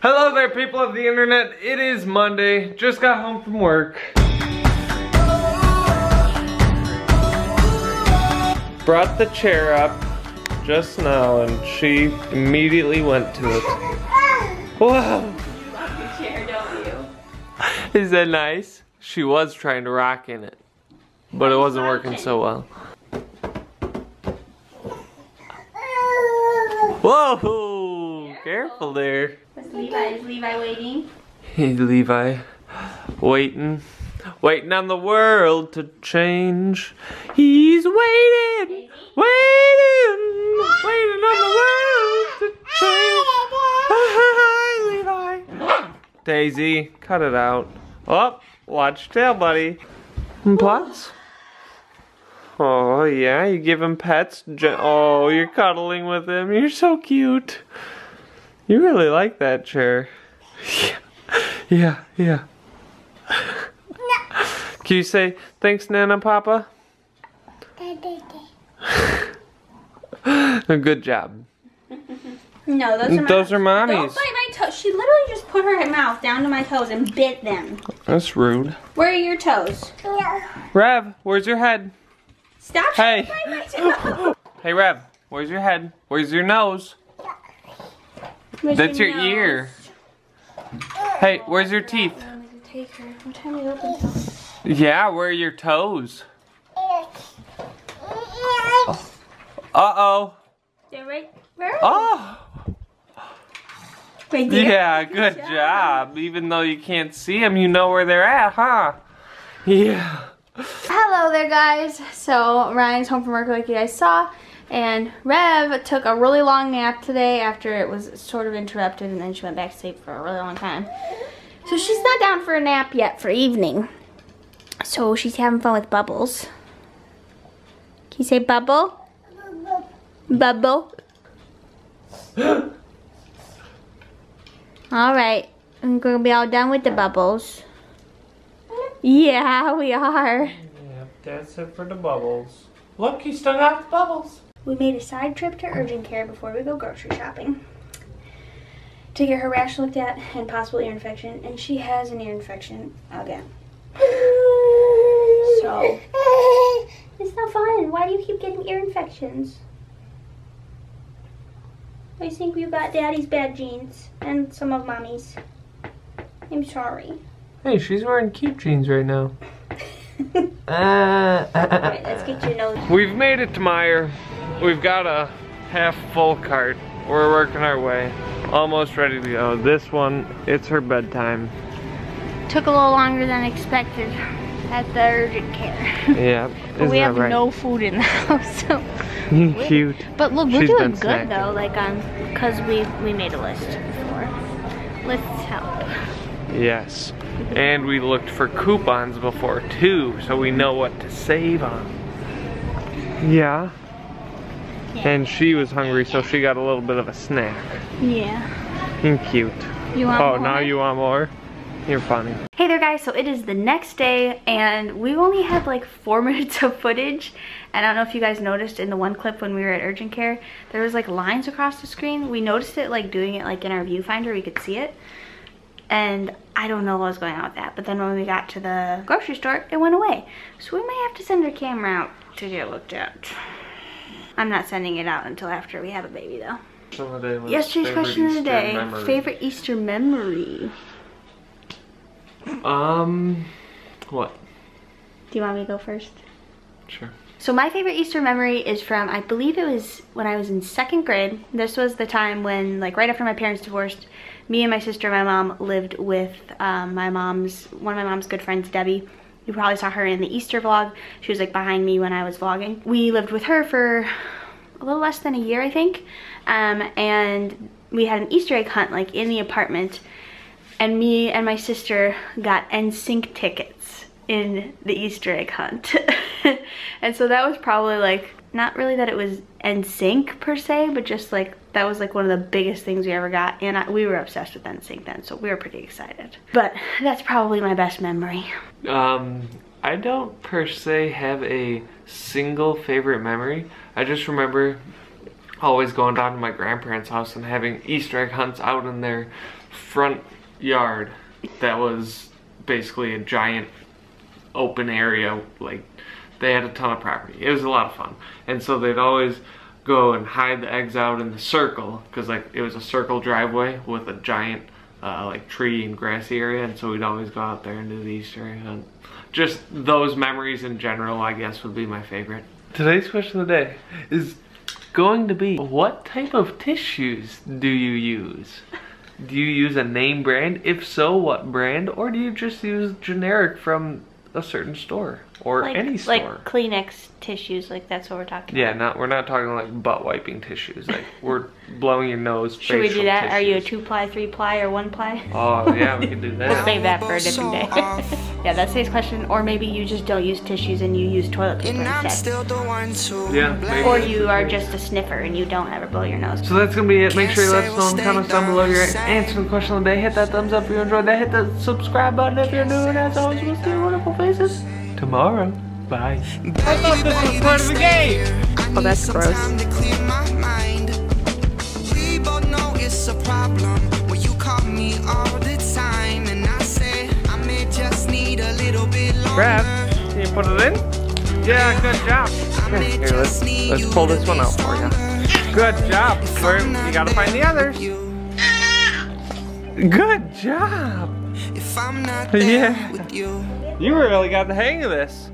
Hello there people of the internet, it is Monday, just got home from work. Brought the chair up just now and she immediately went to it. Wow. chair, don't you? Is that nice? She was trying to rock in it, but it wasn't working so well. Whoa! Careful there. Is Levi, is Levi waiting? Hey, Levi. Waiting. Waiting on the world to change. He's waiting. Waiting. Waiting on the world to change. Hi, Levi. Daisy, cut it out. Oh, watch your tail, buddy. And Plots? Oh, yeah, you give him pets. Oh, you're cuddling with him. You're so cute. You really like that chair. Yeah, yeah. Can you say thanks, Nana Papa? Oh, good job. No, those are Those are Don't mommy's. bite my toes. She literally just put her mouth down to my toes and bit them. That's rude. Where are your toes? Rev, where's your head? Stop Hey. bite my toes. Hey, Rev, where's your head? Where's your nose? Where's That's your nose? ear. Hey, where's your teeth? I want to take her. What time we open? Yeah, where are your toes? Uh-oh. They're right. Where? Oh. Right. Yeah, good job. Even though you can't see them, you know where they're at, huh? Yeah. Hello there, guys. So Ryan's home from work, like you guys saw, and Rev took a really long nap today after it was sort of interrupted, and then she went back to sleep for a really long time. So she's not down for a nap yet for evening. So she's having fun with Bubbles. Can you say Bubble? Bubble. all right, I'm gonna be all done with the bubbles. Yeah, we are. Yep, that's it for the bubbles. Look, he still got the bubbles. We made a side trip to urgent care before we go grocery shopping to get her rash looked at and possible ear infection, and she has an ear infection again. So it's not fun. Why do you keep getting ear infections? I think you got daddy's bad genes and some of mommy's. I'm sorry. Hey, she's wearing cute jeans right now. Ah. Alright, let's get your nose. We've made it to Meijer. We've got a half full cart. We're working our way. Almost ready to go. This one, it's her bedtime. Took a little longer than expected at the urgent care. Yeah. But we have right? no food in the house, so. cute. But look, we're She's doing good snacking. though, like on, cause we we made a list before. Lists help. Yes. And we looked for coupons before too, so we know what to save on. Yeah. And she was hungry, so she got a little bit of a snack. Yeah. And cute. You want Oh, more? now you want more? You're funny. Hey there guys, so it is the next day and we only had like four minutes of footage. And I don't know if you guys noticed in the one clip when we were at urgent care, there was like lines across the screen. We noticed it like doing it like in our viewfinder, we could see it. And I don't know what was going on with that. But then when we got to the grocery store, it went away. So we may have to send our camera out to get looked at. I'm not sending it out until after we have a baby though. Yesterday's question of the day, favorite Easter memory. Um, what? Do you want me to go first? Sure. So my favorite Easter memory is from, I believe it was when I was in second grade. This was the time when, like right after my parents divorced, me and my sister and my mom lived with um, my mom's, one of my mom's good friends, Debbie. You probably saw her in the Easter vlog. She was like behind me when I was vlogging. We lived with her for a little less than a year, I think. Um, and we had an Easter egg hunt like in the apartment. And me and my sister got NSYNC tickets in the Easter egg hunt. and so that was probably like, not really that it was NSYNC per se, but just like, that was like one of the biggest things we ever got. And I, we were obsessed with NSYNC then, so we were pretty excited. But that's probably my best memory. Um, I don't per se have a single favorite memory. I just remember always going down to my grandparents' house and having Easter egg hunts out in their front yard that was basically a giant open area. Like they had a ton of property. It was a lot of fun, and so they'd always go and hide the eggs out in the circle because like it was a circle driveway with a giant uh, like tree and grassy area, and so we'd always go out there and do the Easter egg hunt. Just those memories in general, I guess, would be my favorite. Today's question of the day is going to be what type of tissues do you use? Do you use a name brand? If so, what brand? Or do you just use generic from a certain store or like, any store? Like Kleenex tissues, like that's what we're talking yeah, about. not we're not talking like butt wiping tissues. Like we're blowing your nose. Should we do facial that? Are you a two ply, three ply, or one ply? Oh yeah, we can do that. We'll that. save that for a different day. yeah, that's today's question. Or maybe you just don't use tissues and you use toilet paper And I'm instead. still the one to Yeah, blame. maybe. Or you are just a sniffer and you don't ever blow your nose. So that's gonna be it. Make sure you let us know in the comments down below your answer to the question of the day. Hit that thumbs up if you enjoyed that. Hit the subscribe button if you're new. And as always, we'll see your wonderful faces tomorrow. Bye. I thought this was part of the game. Oh, that's gross. To clear my mind. We both know it's a problem when you call me all the time, and I say I may just need a little bit longer. Brad, can you put it in? Yeah, good job. Here, here let's, let's pull this one out for you. Good job. Where, you gotta find the others. Good job. If I'm not Yeah. with you. You really got the hang of this.